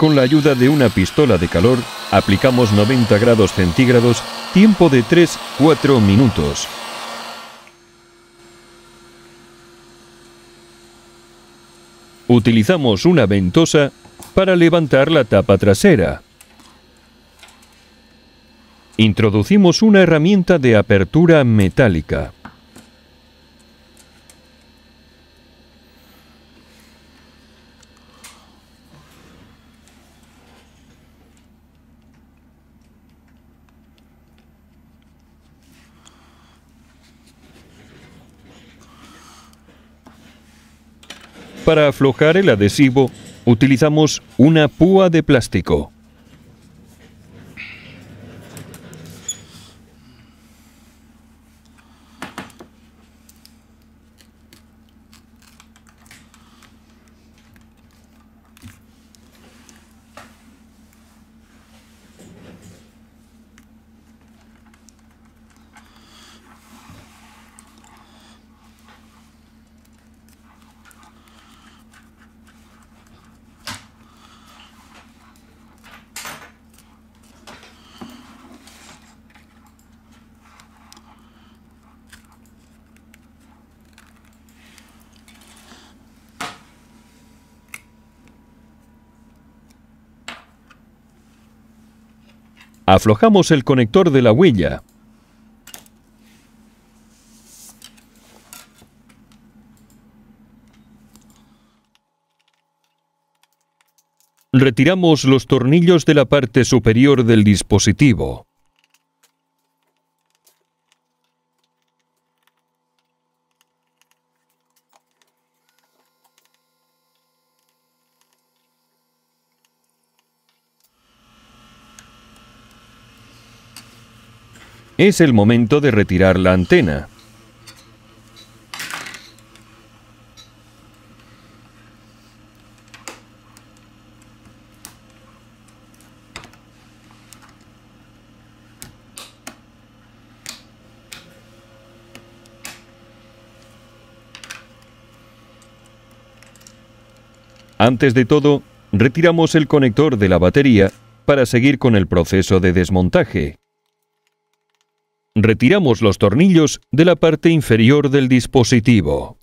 Con la ayuda de una pistola de calor, aplicamos 90 grados centígrados, tiempo de 3-4 minutos. Utilizamos una ventosa para levantar la tapa trasera. Introducimos una herramienta de apertura metálica. Para aflojar el adhesivo, utilizamos una púa de plástico. Aflojamos el conector de la huella. Retiramos los tornillos de la parte superior del dispositivo. Es el momento de retirar la antena. Antes de todo, retiramos el conector de la batería para seguir con el proceso de desmontaje. Retiramos los tornillos de la parte inferior del dispositivo.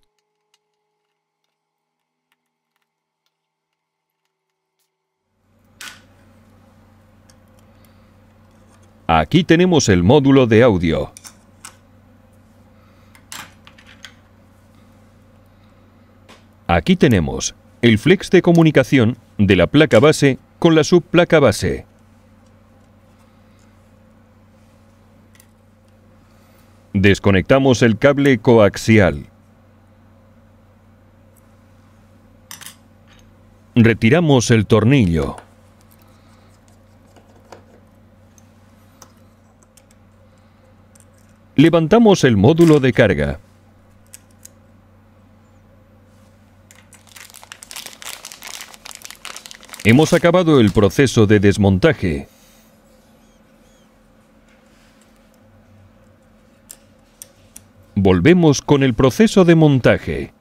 Aquí tenemos el módulo de audio. Aquí tenemos el flex de comunicación de la placa base con la subplaca base. Desconectamos el cable coaxial. Retiramos el tornillo. Levantamos el módulo de carga. Hemos acabado el proceso de desmontaje. Volvemos con el proceso de montaje.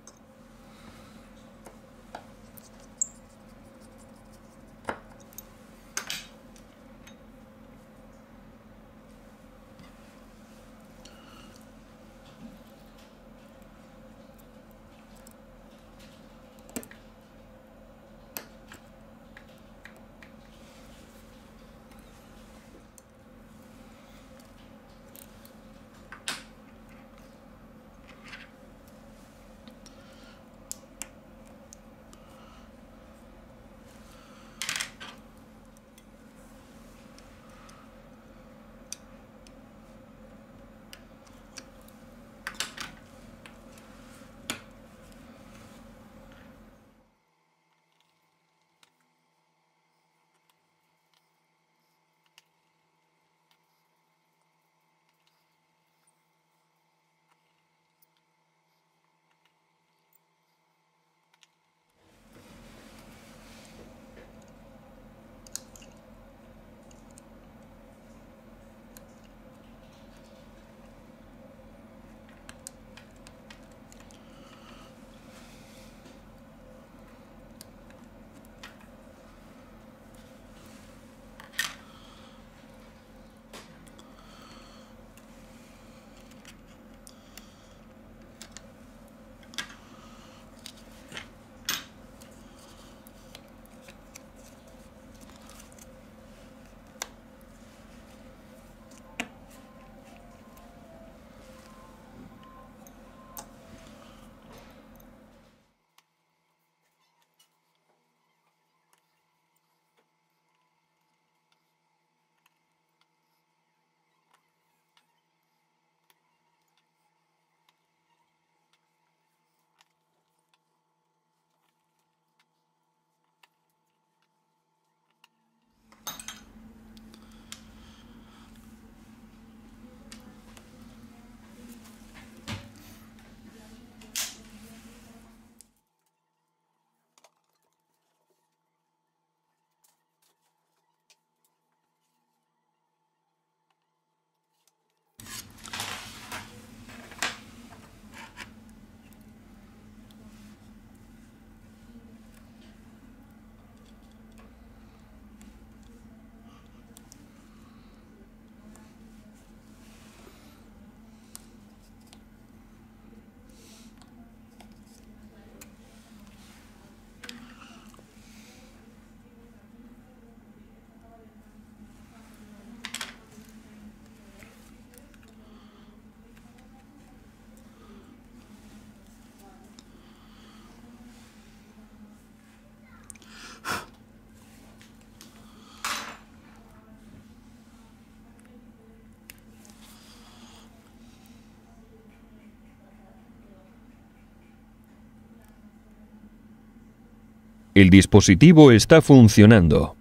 El dispositivo está funcionando.